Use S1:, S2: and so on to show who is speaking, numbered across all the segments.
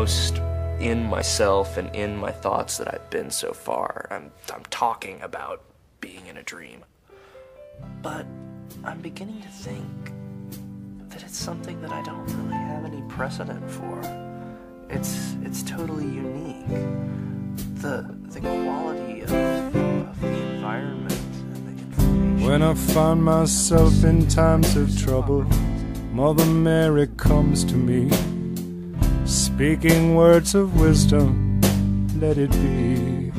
S1: most in myself and in my thoughts that I've been so far. I'm, I'm talking about being in a dream. But I'm beginning to think that it's something that I don't really have any precedent for. It's, it's totally unique. The, the quality of, of the environment and the information.
S2: When I find myself in times of trouble, Mother Mary comes to me, speaking words of wisdom, let it be.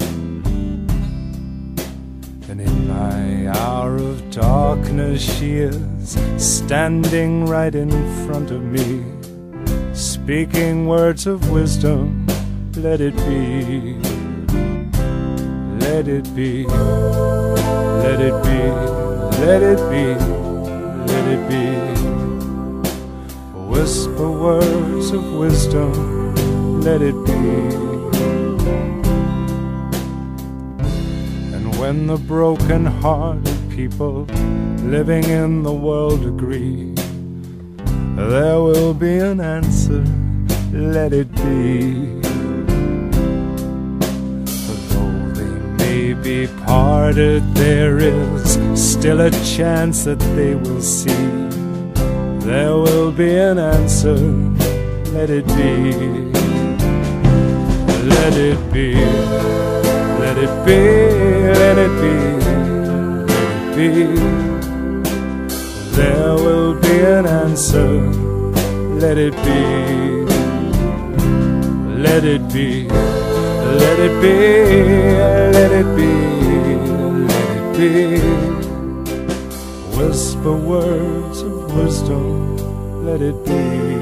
S2: And in my hour of darkness, she is standing right in front of me, speaking words of wisdom, let it be. Let it be. Let it be, let it be, let it be. Whisper words of wisdom, let it be. And when the broken hearted people living in the world agree, there will be an answer, let it be. Though they may be parted, there is still a chance that they will see. There will be an answer, let it be. Let it be, let it be, let it be, let it be. There will be an answer, let it be. Let it be, let it be, let it be, let it be. Whisper words of wisdom, let it be.